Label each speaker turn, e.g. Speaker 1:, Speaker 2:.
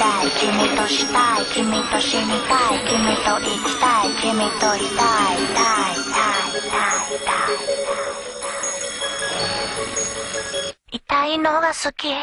Speaker 1: たい。君としたい。君と死にたい。君と生きたい。君といたいたい。たいたいたい。痛いのが好き。